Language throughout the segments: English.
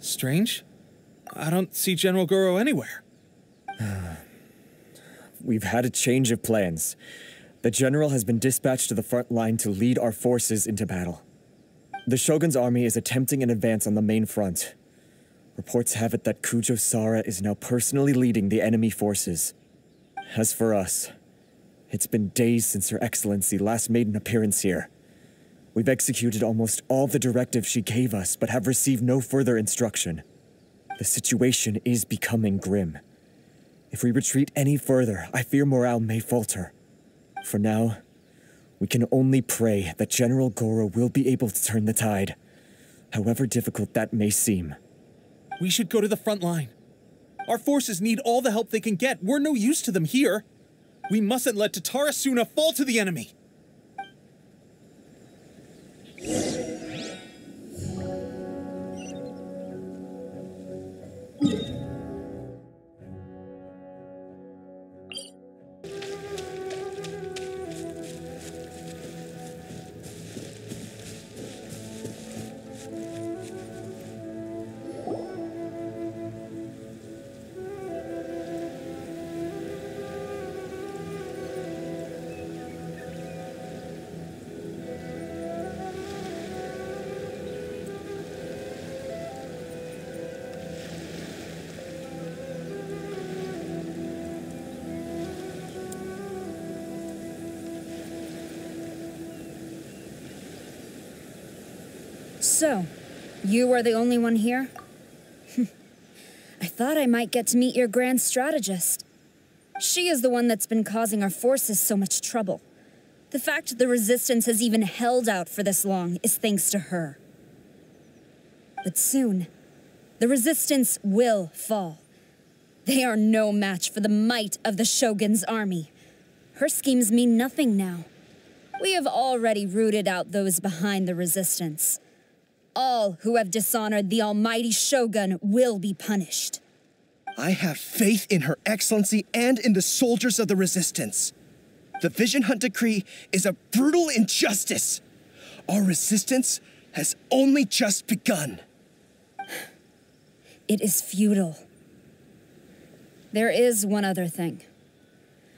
Strange. I don't see General Gorou anywhere. We've had a change of plans. The general has been dispatched to the front line to lead our forces into battle. The Shogun's army is attempting an advance on the main front. Reports have it that Kujou Sara is now personally leading the enemy forces. As for us, it's been days since Her Excellency last made an appearance here. We've executed almost all the directives she gave us, but have received no further instruction. The situation is becoming grim. If we retreat any further, I fear morale may falter. For now, we can only pray that General Gorou will be able to turn the tide, however difficult that may seem. We should go to the front line. Our forces need all the help they can get. We're no use to them here. We mustn't let Tatarasuna fall to the enemy you So, you are the only one here? I thought I might get to meet your grand strategist. She is the one that's been causing our forces so much trouble. The fact the Resistance has even held out for this long is thanks to her. But soon, the Resistance will fall. They are no match for the might of the Shogun's army. Her schemes mean nothing now. We have already rooted out those behind the Resistance. All who have dishonored the almighty Shogun will be punished. I have faith in Her Excellency and in the soldiers of the Resistance. The Vision Hunt Decree is a brutal injustice. Our resistance has only just begun. It is futile. There is one other thing.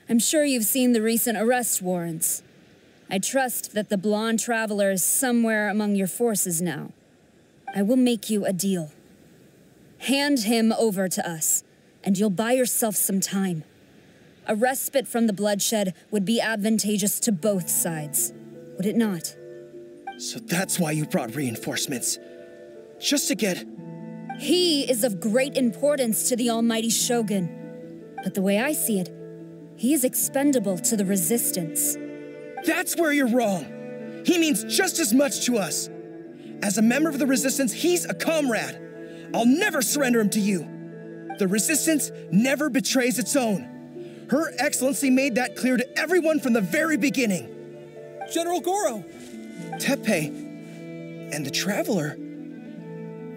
I'm sure you've seen the recent arrest warrants. I trust that the blonde traveler is somewhere among your forces now. I will make you a deal. Hand him over to us, and you'll buy yourself some time. A respite from the bloodshed would be advantageous to both sides, would it not? So that's why you brought reinforcements. Just to get. He is of great importance to the almighty Shogun. But the way I see it, he is expendable to the Resistance. That's where you're wrong. He means just as much to us. As a member of the Resistance, he's a comrade. I'll never surrender him to you. The Resistance never betrays its own. Her Excellency made that clear to everyone from the very beginning. General Gorou! Teppei and the Traveler.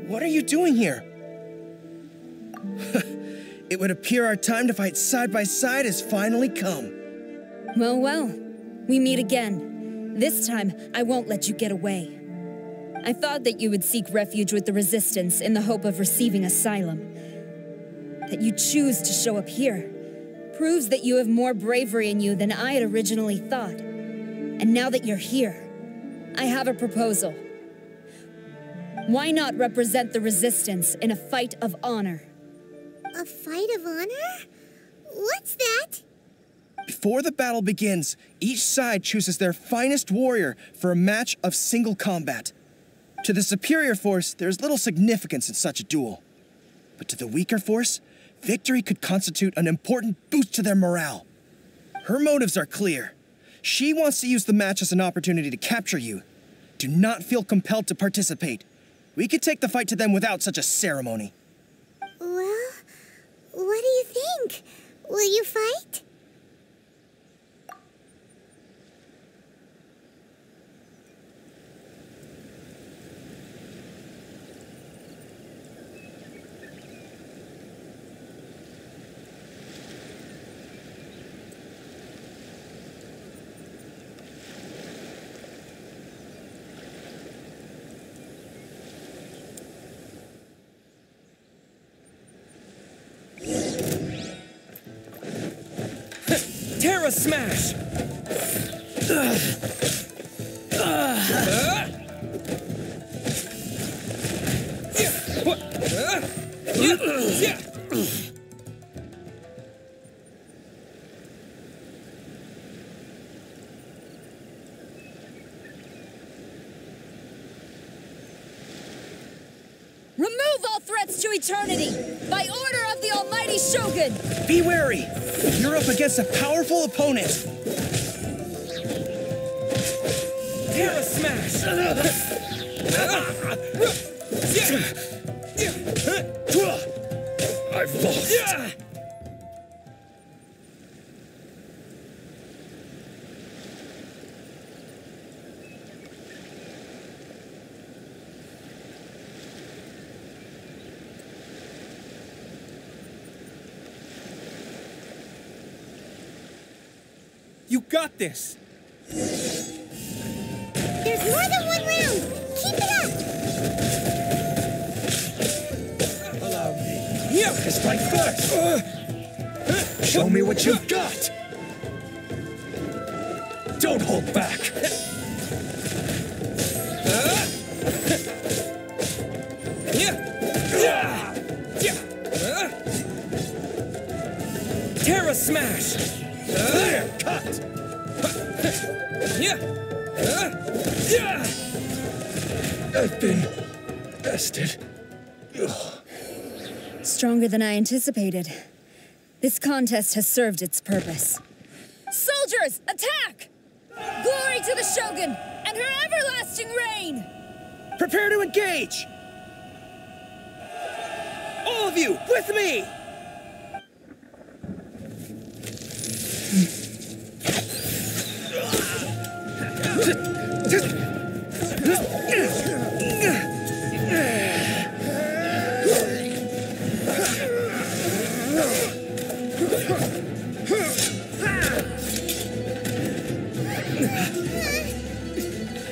What are you doing here? it would appear our time to fight side by side has finally come. Well, well, we meet again. This time, I won't let you get away. I thought that you would seek refuge with the Resistance in the hope of receiving asylum. That you choose to show up here proves that you have more bravery in you than I had originally thought. And now that you're here, I have a proposal. Why not represent the Resistance in a fight of honor? A fight of honor? What's that? Before the battle begins, each side chooses their finest warrior for a match of single combat. To the superior force, there's little significance in such a duel. But to the weaker force, victory could constitute an important boost to their morale. Her motives are clear. She wants to use the match as an opportunity to capture you. Do not feel compelled to participate. We could take the fight to them without such a ceremony. Well, Terra Smash! Remove all threats to eternity! By order of the Almighty Shogun! Be wary! You're up against a powerful opponent! Terra Smash! I've lost. Got this! There's more than one round. Keep it up. Allow me. Yeah, to strike first. Uh, uh, Show me what you've got. Don't hold back. I've been bested. Stronger than I anticipated. This contest has served its purpose. Soldiers, attack! Glory to the Shogun and her everlasting reign! Prepare to engage! All of you, with me!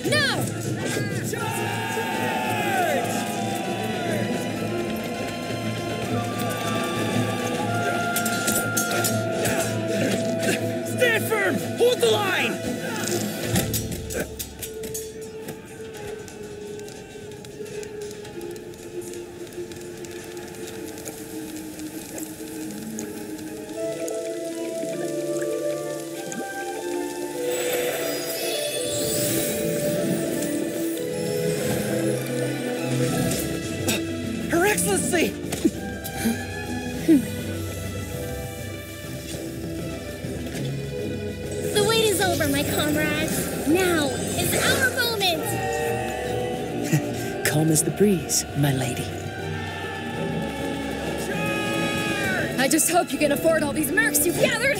Now! Breeze, my lady. I just hope you can afford all these mercs you've gathered!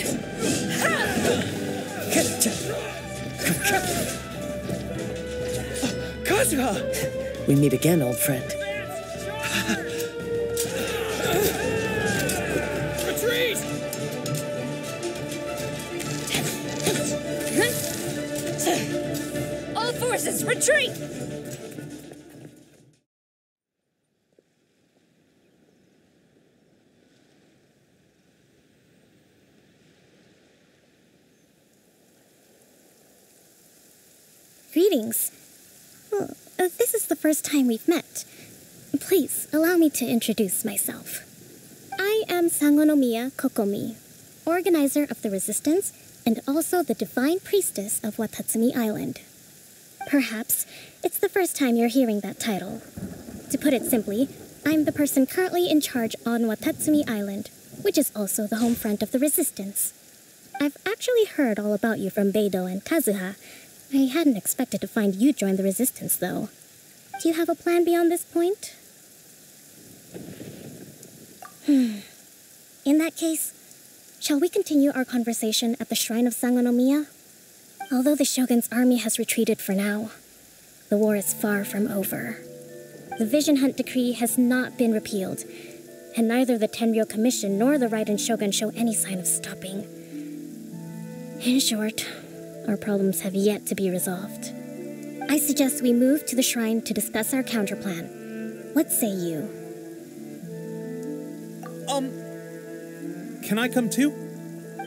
Kazuha! We meet again, old friend. Retreat! All forces, retreat! Greetings. Well, uh, this is the first time we've met. Please allow me to introduce myself. I am Sangonomiya Kokomi, organizer of the resistance and also the divine priestess of Watatsumi Island. Perhaps it's the first time you're hearing that title. To put it simply, I'm the person currently in charge on Watatsumi Island, which is also the home front of the resistance. I've actually heard all about you from Beidou and Kazuha. I hadn't expected to find you join the resistance, though. Do you have a plan beyond this point? Hmm. In that case, shall we continue our conversation at the shrine of Sangonomiya? Although the Shogun's army has retreated for now, the war is far from over. The Vision Hunt Decree has not been repealed, and neither the Tenryou Commission nor the Raiden Shogun show any sign of stopping. In short, our problems have yet to be resolved. I suggest we move to the shrine to discuss our counterplan. What say you? Um, can I come too?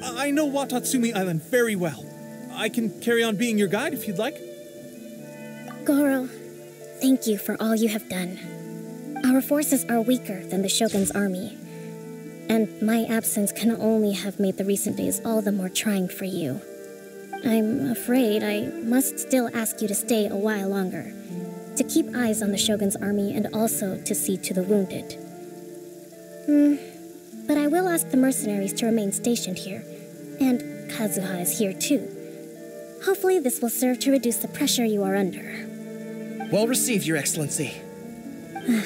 I know Watatsumi Island very well. I can carry on being your guide if you'd like. Gorou, thank you for all you have done. Our forces are weaker than the Shogun's army, and my absence can only have made the recent days all the more trying for you. I'm afraid I must still ask you to stay a while longer, to keep eyes on the Shogun's army and also to see to the wounded. Hmm, but I will ask the mercenaries to remain stationed here, and Kazuha is here too. Hopefully, this will serve to reduce the pressure you are under. Well received, Your Excellency.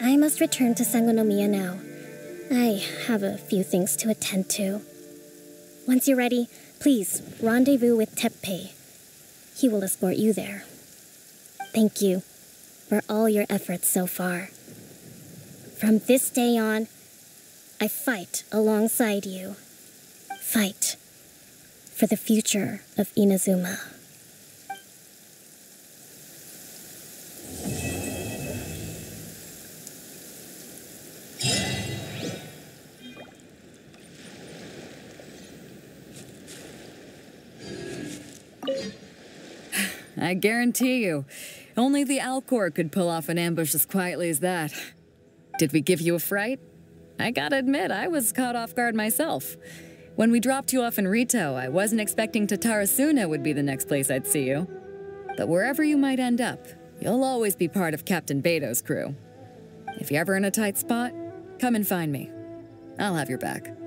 I must return to Sangonomiya now. I have a few things to attend to. Once you're ready, please rendezvous with Teppei. He will escort you there. Thank you for all your efforts so far. From this day on, I fight alongside you. Fight for the future of Inazuma. I guarantee you, only the Alcor could pull off an ambush as quietly as that. Did we give you a fright? I gotta admit, I was caught off guard myself. When we dropped you off in Ritou, I wasn't expecting Tatarasuna would be the next place I'd see you. But wherever you might end up, you'll always be part of Captain Beidou's crew. If you're ever in a tight spot, come and find me. I'll have your back.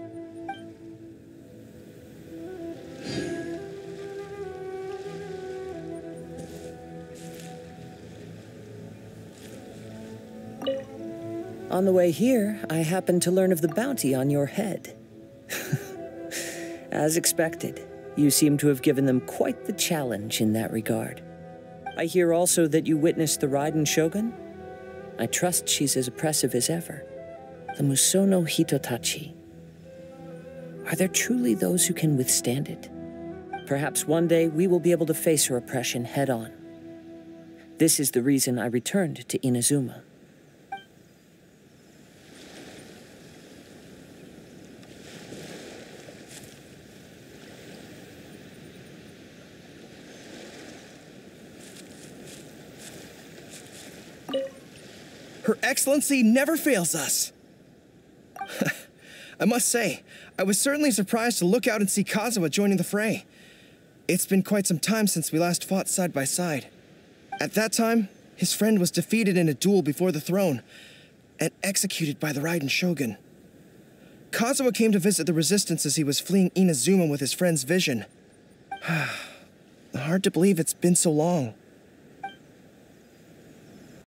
On the way here, I happened to learn of the bounty on your head. As expected, you seem to have given them quite the challenge in that regard. I hear also that you witnessed the Raiden Shogun? I trust she's as oppressive as ever. The Musou no Hitotachi. Are there truly those who can withstand it? Perhaps one day we will be able to face her oppression head on. This is the reason I returned to Inazuma. Excellency never fails us. I must say, I was certainly surprised to look out and see Kazuha joining the fray. It's been quite some time since we last fought side by side. At that time, his friend was defeated in a duel before the throne and executed by the Raiden Shogun. Kazuha came to visit the resistance as he was fleeing Inazuma with his friend's vision. Hard to believe it's been so long.